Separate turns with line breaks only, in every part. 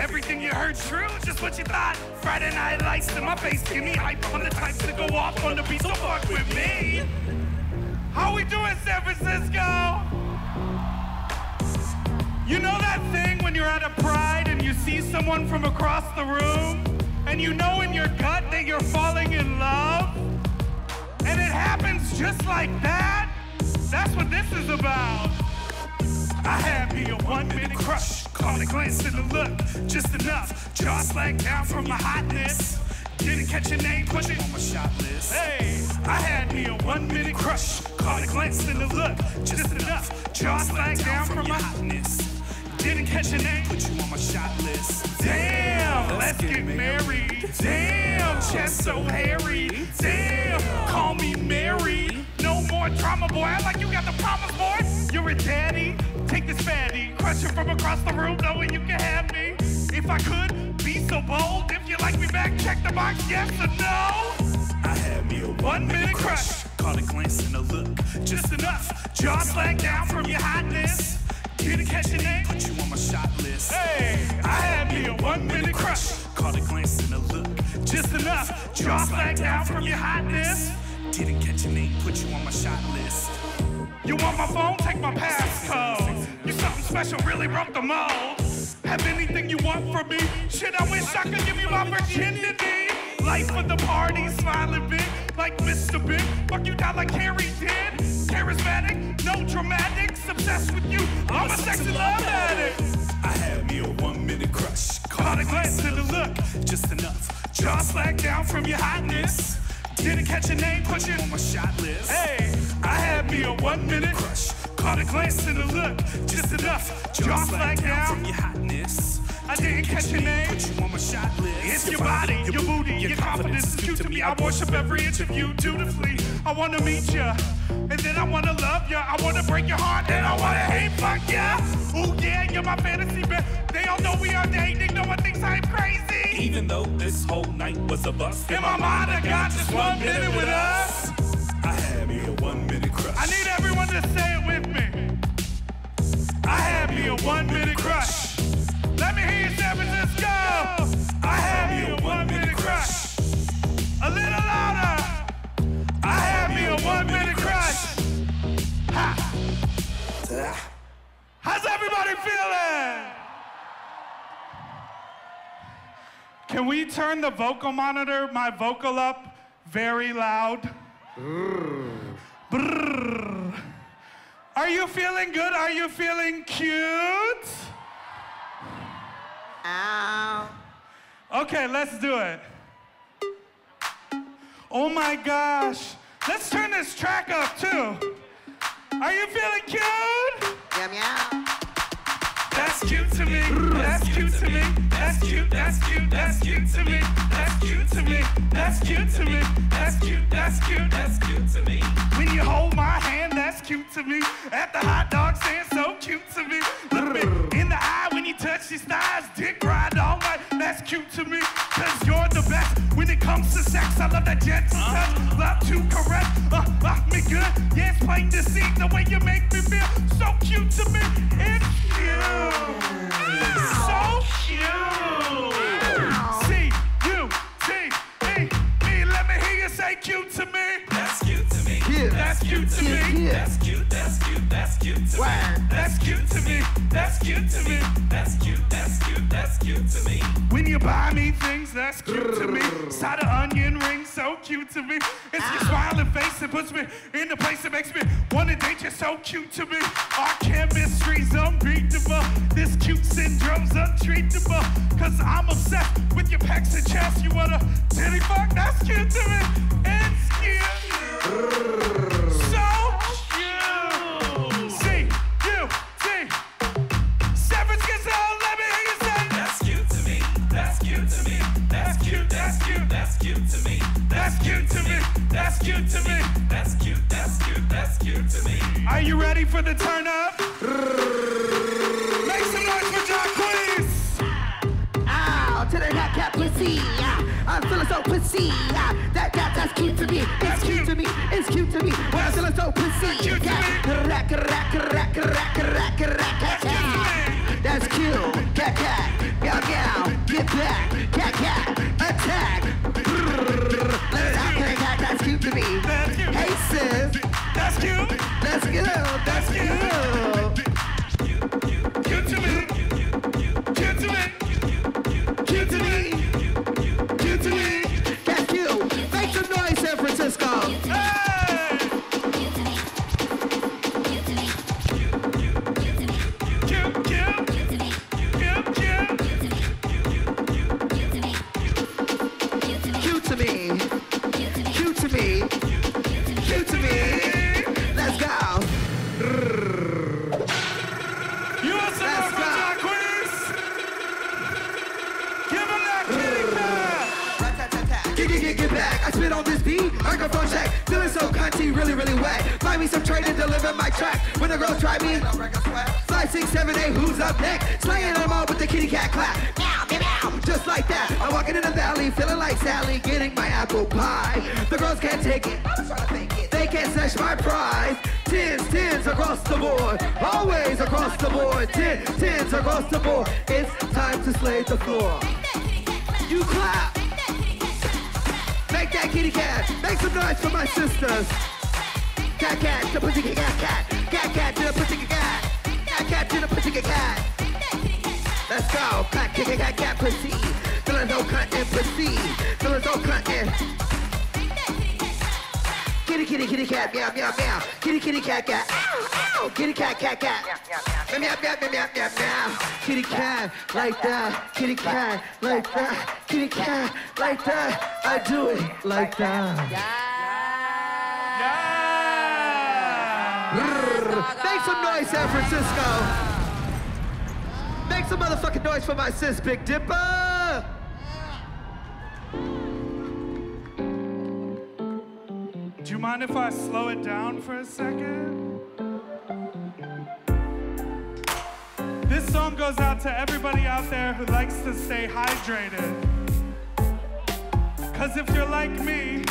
Everything you heard true, just what you thought. Friday night lights in my face, give me hype. I'm the type to go off on the beat, so fuck with me. How we doing, San Francisco? You know that thing when you're at a pride and you see someone from across the room, and you know in your gut that you're falling in love? And it happens just like that? That's what this is about. I had me a one minute crush, caught a glance in the look, just enough. Jaw slacked down from my hotness. Didn't catch your name, put it on my shot list. Hey, I had me a one minute crush, caught a glance in the look, just enough. Jaw slacked down from my hotness. Didn't catch your name, put you on my shot list. Damn, let's get married. Damn, chest so hairy. Damn, call me Mary. No more drama, boy. I like you got the promise, boy. You're a daddy. Take this fatty, crush it from across the room, knowing you can have me. If I could be so bold, if you like me back, check the box, yes or no. I had me a one minute crush, caught a glance and a look, just enough. Jaw slacked down from your hotness. Didn't catch your name, put you on my shot list. Hey, I had me a one minute crush, caught a glance and a look, just enough. Jaw slacked down from your hotness. Didn't catch your name, put you on my shot list. You want my phone? Take my passcode. You something special, really broke the mold. Have anything you want from me? Shit, I wish I could give you my virginity. Life of the party, smiling big, like Mr. Big. Fuck you down like Harry did. Charismatic, no dramatics, obsessed with you. I'm a sexy love addict. I had me a one minute crush. Caught a glance to the look, just enough. Jaw slacked down from your hotness. Didn't catch your name, put you on my shot list. Hey, I had me a one minute crush. Caught a glance to the look, just enough. Jaw slacked down from your hotness. I didn't catch your name, put you on my shot list. It's your body, your booty, your confidence is cute to me. I worship every inch of you dutifully. I wanna meet ya, and then I wanna love ya. I wanna break your heart, and I wanna hate fuck ya. Ooh yeah, you're my fantasy best. They all know we are dating, no one thinks I'm crazy.
Even though this whole night was a bust,
In my mind, I got just one minute with us.
I had me a one minute crush.
I need everyone to say it with me. One minute crush. Let me hear you, San Francisco. I had me a one minute crush. A little louder. I had me a one minute crush. Ha. How's everybody feeling? Can we turn the vocal monitor, my vocal up very loud? Are you feeling good? Are you feeling cute?
Ow.
Okay, let's do it. Oh my gosh. Let's turn this track up too. Are you feeling cute?
Meow meow.
That's cute to me. That's cute to me. That's cute. That's cute. That's cute to me. That's cute to me. That's cute to me. That's cute. That's cute. That's cute to me. When you hold my hand, that's cute to me. At the hot dog stand, so cute to me. Look me in the eye when you touch his thighs. Dick ride all night. That's cute to me. Cause you're the best when it comes to sex. I love that gentle touch. Love to caress. Uh, uh, me good. Yeah, it's plain to see the way you make me feel. So cute to me. It's cute. So cute. C U T E E. Let me hear you say cute to me.
That's cute to me.
Cute.
That's cute to me.
cute.
That's cute. That's cute. That's cute to me.
That's cute to me. That's cute to me. Buy me things, that's cute to me. Side of onion ring, so cute to me. It's your ah. smiling face that puts me in the place that makes me wanna date you. So cute to me. Our chemistry's unbeatable. This cute syndrome's untreatable. Cause I'm obsessed with your pecs and chest. You wanna titty fuck? That's cute to me. It's cute. Cute
to me. That's cute. That's cute. That's cute to me.
Are you ready for the turn up? Make some noise for John Queens.
Ow, to the cat cat pussy. Ah, I'm feeling so pussy. Ah, that cat that's cute to me. It's cute to me. It's cute to me. When I'm feeling so pussy.
cute to
Cat, rack, rack, rack, rack, rack, rack, cat, cat. That's cute. Cat, cat, cute I spit on this beat. Microphone check. Feeling so cunty, really, really wet. Find me some trade to deliver my track. When the girls try me, five, six, seven, eight, who's up next? Slaying them all with the kitty cat clap. Meow, meow, meow. Just like that. I'm walking in the valley, feeling like Sally, getting my apple pie. The girls can't take it. They can't snatch my prize. Tens, tens across the board. Always across the board. Ten, tens across the board. It's time to slay the floor. You clap. That kitty cat. Make some noise for my sisters. Cat cat to pussy cat cat. Cat cat the pussy cat. Cat cat the pussy cat. Let's go. Cat cat cat cat pussy. Feeling no cunt and pussy. Feeling no cunt and. Kitty kitty kitty cat meow meow meow. Kitty kitty cat cat. Ow ow. Kitty cat cat cat. Meow meow meow meow meow meow meow. Kitty cat like that. Kitty cat like that. Kitty cat like that. I do it like that.
Yeah!
Make some noise, San Francisco. Make some motherfucking noise for my sis, Big Dipper.
Mind if I slow it down for a second? This song goes out to everybody out there who likes to stay hydrated. Cause if you're like me,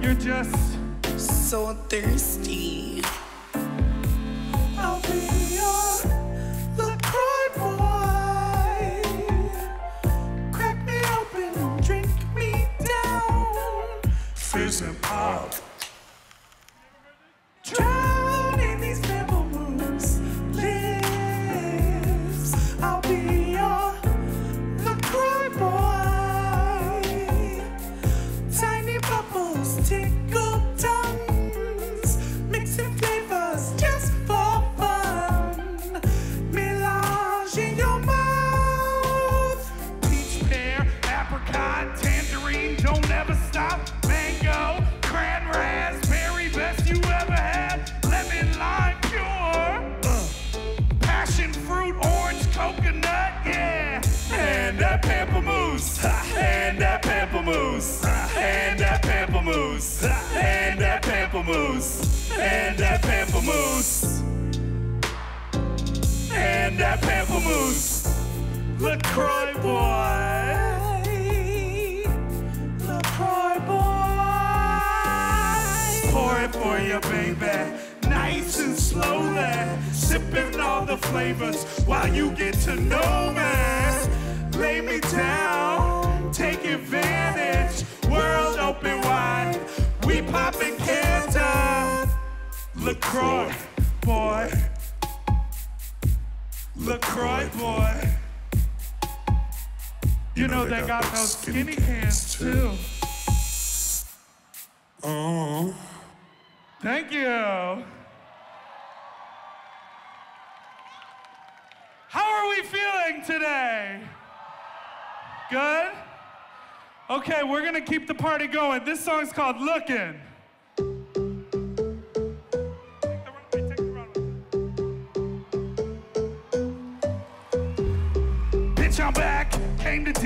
you're just
so thirsty.
Pamplemousse, and that pamplemousse, and that pamplemousse. LaCroix boy.
LaCroix boy.
Pour it for you, baby. Nice and slowly. Sipping all the flavors while you get to know me. Lay me down. Take advantage. World open wide. We popping cans LaCroix boy. LaCroix boy. You know they got those skinny cans too.
Oh.
Thank you. How are we feeling today? Good? Okay, we're gonna keep the party going. This song's called Lookin'.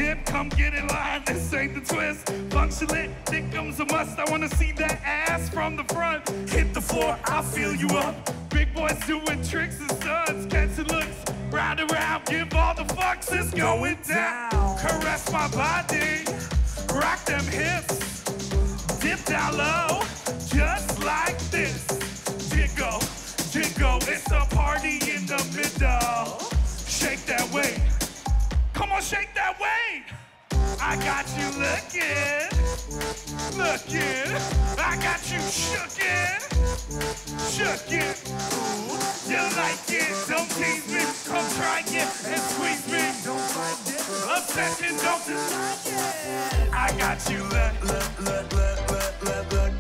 Dip, come get in line. This ain't the twist. Function lit, thickums a must. I wanna see that ass from the front. Hit the floor, I'll fill you up. Big boys doing tricks and stunts, catching looks. Round and round, give all the fucks. It's going down. Caress my body, rock them hips. Dip down low, On, shake that weight. I got you looking. looking. I got you shookin', shookin'. Ooh, you like it? Don't tease me. Come try it and squeeze me. Don't fight it. Obsession, don't deny it. I got you look, look, look, look, look, look.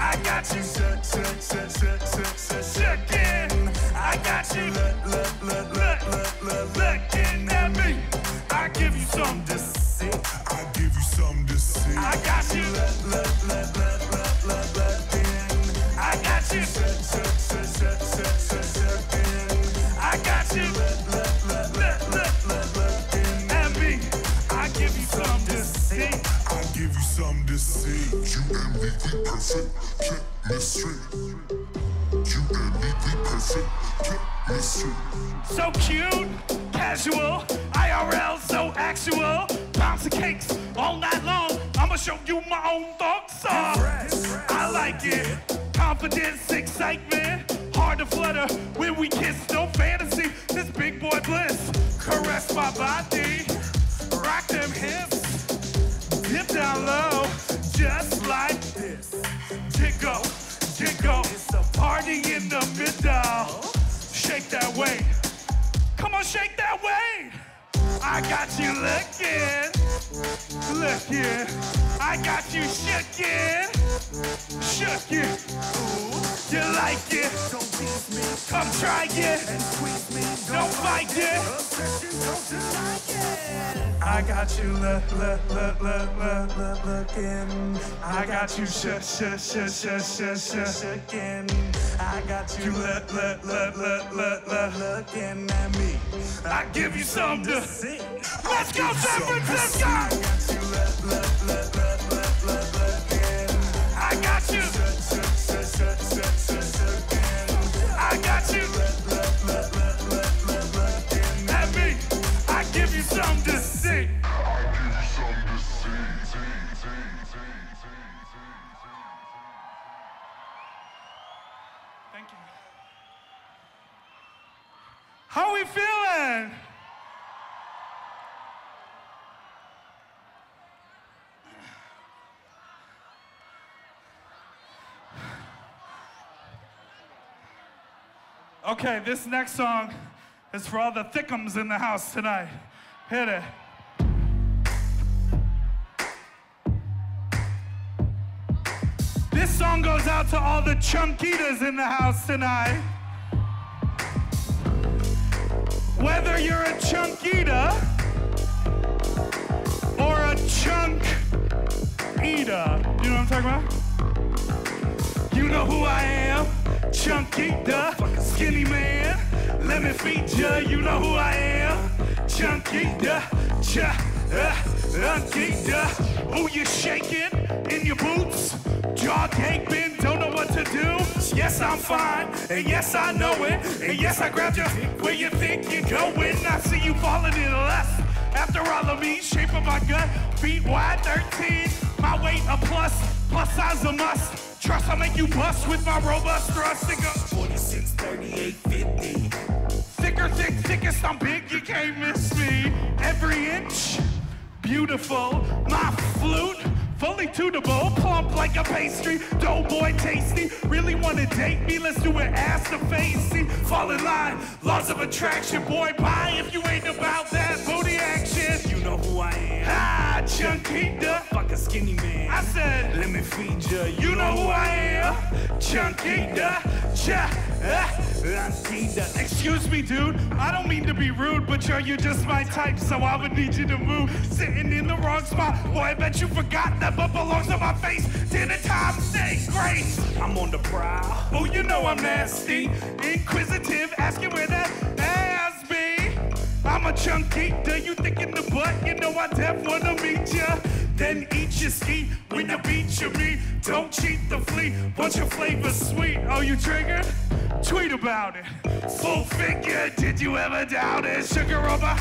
I got you shook, shook, shook, shook, shook, shook, shookin'. I got you look, look, look, look, look, look, looking So cute, casual, IRL, so actual. Bounce cakes all night long. I'ma show you my own thoughts. Uh, I like it. Confidence, excitement, hard to flutter when we kiss. No fantasy. This big boy bliss. Caress my body, rock them hips, dip down low, just like this. Jiggle, jiggle. It's a party in the middle. Shake that way. On, shake that way. I got you looking, looking. I got you shookin', shookin'. Ooh, you like it? Don't tease me. Come try it and squeeze me. Don't fight it. Don't deny it. I got you look, look, look, look, look, look, looking. I got you shook, shook, shook, shook, shook, shook, shookin'. I got you look, look, look, look, look, look, looking at me. I give you something to see. Let's go, San Francisco! I got you look, look, look, look, look, look. I got you. I got you. Look, look, look, look, look, look, at me. I give you something How we feeling? Okay, this next song is for all the thickums in the house tonight. Hit it. This song goes out to all the chunkitas in the house tonight. Whether you're a chunkita or a chunk eater, you know what I'm talking about? You know who I am, Chunkita, skinny man. Let me feed ya, you know who I am, Chunkita, cha, uh, Chunkita. Oh, you shaking in your boots, jaw gaping, don't know what to do. Yes, I'm fine, and yes, I know it, and yes, I grabbed you where you think you're going. I see you falling in lust. After all of me, shape of my gut, feet wide 13, my weight a plus, plus size a must. Trust I make you bust with my robust thrust. Nigga.
46, 38, 50.
Thicker, thick, thickest, I'm big, you can't miss me. Every inch, beautiful. My flute, fully tunable, plump like a pastry. Doughboy tasty, really wanna date me? Let's do it ass to face. See, fall in line, laws of attraction. Boy, bye if you ain't about that booty.
You know who I am.
Ah, Chunkita.
Fuck a skinny man.
I said,
Let me feed ya.
you know who I am, Chunkita. Cha, ah,
Chunkita.
Excuse me, dude. I don't mean to be rude, but yo, you're just my type, so I would need you to move. Sitting in the wrong spot. Boy, I bet you forgot that but belongs on my face. Dinner time, say grace.
I'm on the prowl.
Oh, you know I'm nasty. Inquisitive, asking where that ass. I'm a chunky, do you think in the butt? You know I def wanna meet ya. Then eat your ski when you beat your meat. Don't cheat the flea, bunch your flavors sweet. Oh, you triggered? Tweet about it. Full figure, did you ever doubt it? Sugar rubber,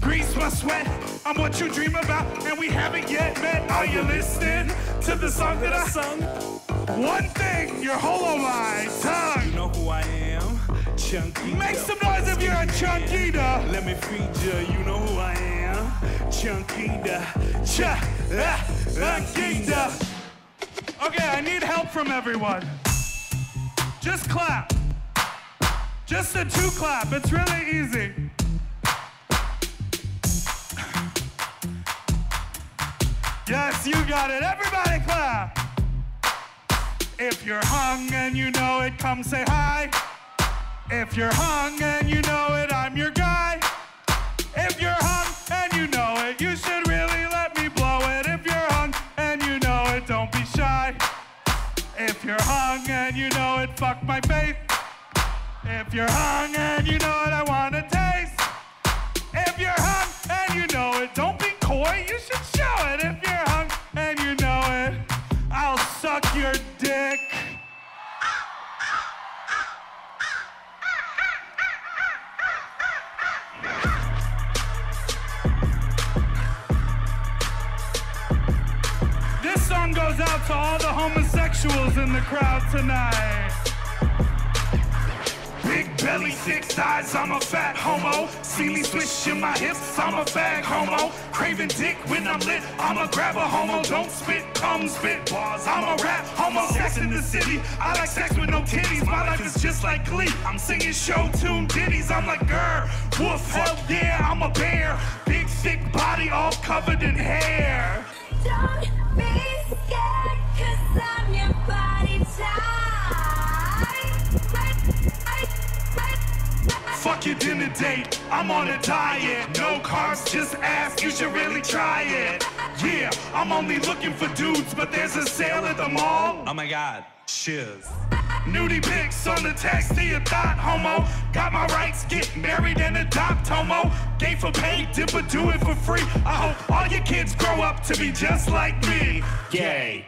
grease my sweat. I'm what you dream about, and we haven't yet met. Are you listening to the song that I sung? One thing, your whole on my tongue.
You know who I am. Chunky.
Make some noise if you're a chunk.
Let me feed. You know who I am.
Chunkita, cha. Okay, I need help from everyone. Just clap. Just a two clap. It's really easy. Yes, you got it. Everybody clap. If you're hung and you know it, come say hi. If you're hung and you know it, I'm your guy. If you're hung and you know it, you should really let me blow it. If you're hung and you know it, don't be shy. If you're hung and you know it, fuck my face. If you're hung and you know it, I want to taste. If you're hung and you know it, don't be coy, you should show it. If you're hung and you know it, I'll suck your dick. To all the homosexuals in the crowd tonight. Big belly, thick thighs, I'm a fat homo. See me swishing my hips, I'm a bag homo. Craving dick when I'm lit, I'ma grab a homo. Don't spit, come spit bars, I'm a rap homo. Sex in the city, I like sex with no titties. My life is just like Glee. I'm singing show tune ditties, I'm like, grr, woof, hell yeah, I'm a bear. Big, thick body, all covered in hair.
Don't be your
dinner date, I'm on a diet. No carbs, just ask, you should really try it. Yeah, I'm only looking for dudes, but there's a sale at the mall.
Oh my god, shiz.
Nudie pics on the text to your thought, homo. Got my rights, get married and adopt, homo. Gay for pay, dipper, do it for free. I hope all your kids grow up to be just like me. Gay.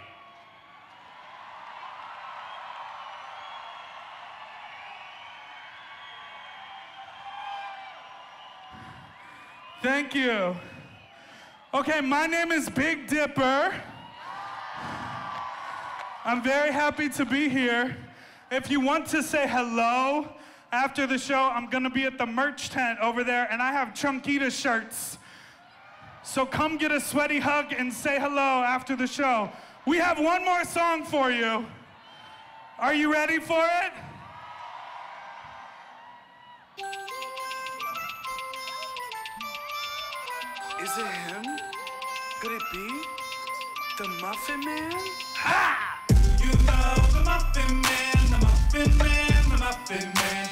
Thank you. Okay, my name is Big Dipper. I'm very happy to be here. If you want to say hello after the show, I'm gonna be at the merch tent over there and I have Chunkita shirts. So come get a sweaty hug and say hello after the show. We have one more song for you. Are you ready for it?
Is it him? Could it be? The Muffin Man? Ha!
Do you know the Muffin Man, the Muffin Man, the Muffin Man.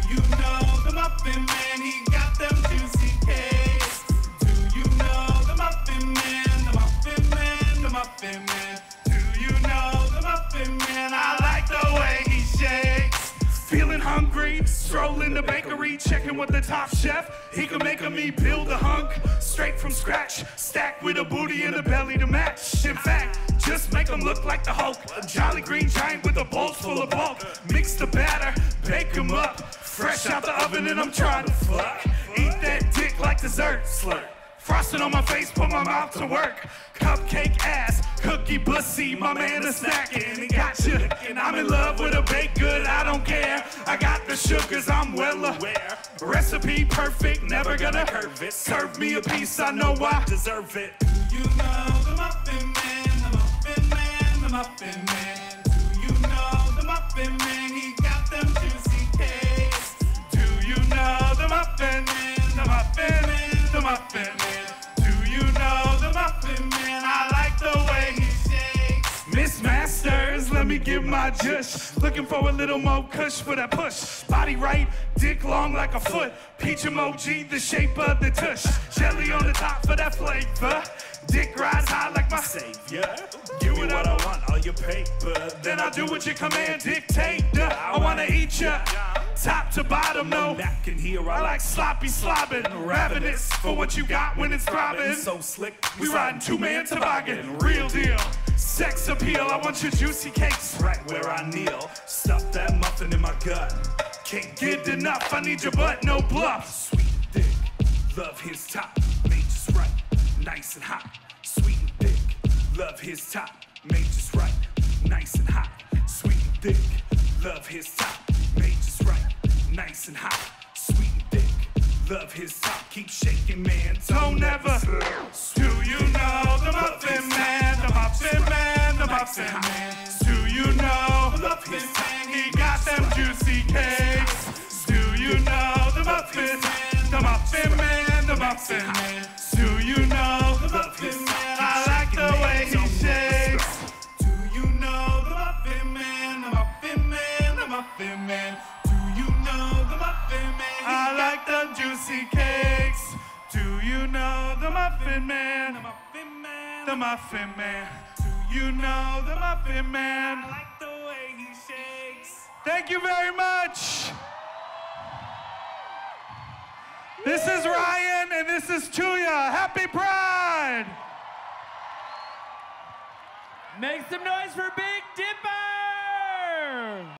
Do you know the Muffin Man? He got them juicy cakes. Do you know the Muffin Man, the Muffin Man, the Muffin Man? Do you know the Muffin Man?
I like the way he shakes. Feeling hungry, strolling the bakery, checking with the top chef. He can make a me build a hunk straight from scratch, stacked with a booty and a belly to match. In fact, just make him look like the Hulk, a jolly green giant with a bowl full of bulk. Mix the batter, bake him up, fresh out the oven, and I'm trying to fuck. Eat that dick like dessert, slurp. Frosting on my face, put my mouth to work. Cupcake ass, cookie pussy, my man is snacking and gotcha. And I'm in love with a baked good, I don't care. I got the sugars, I'm well aware. Recipe perfect, never gonna curve it. Serve me a piece, I know I deserve it.
You know the Muffin Man, the Muffin Man, the Muffin Man.
Me give my jush. Looking for a little more kush for that push. Body right, dick long like a foot. Peach emoji, the shape of the tush. Jelly on the top for that flavor. Dick rise high like my savior. Give me what I want, all your paper. Then I'll do what your command dictator. I wanna eat ya. Top to bottom, no napkin here. I like sloppy slobbing. Ravenous for what you got when it's throbbing. So slick, we riding two man toboggan. Real deal. Sex appeal, I want your juicy cakes right where I kneel. Stuff that muffin in my gut. Can't get enough, I need your butt, no bluff. Sweet and thick, love his top, made just right, nice and hot. Sweet and thick, love his top, made just right, nice and hot. Sweet and thick, love his top, made just right, nice and hot.
Love his top, keep shaking, man.
Don't never. Do you know the Muffin Man? The Muffin Man, the Muffin Man. Do you know the Muffin Man? He got them juicy cakes. Do you know the Muffin Man? The Muffin Man, the Muffin Man. Muffin Man. Do you know the Muffin
I
Man?
like the way he shakes.
Thank you very much. This is Ryan and this is Tuya. Happy Pride!
Make some noise for Big Dipper!